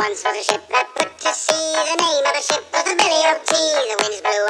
once was a ship that put to sea. The name of the ship was the Billy of Tea. The winds blew